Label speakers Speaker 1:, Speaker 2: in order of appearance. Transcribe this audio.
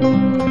Speaker 1: Música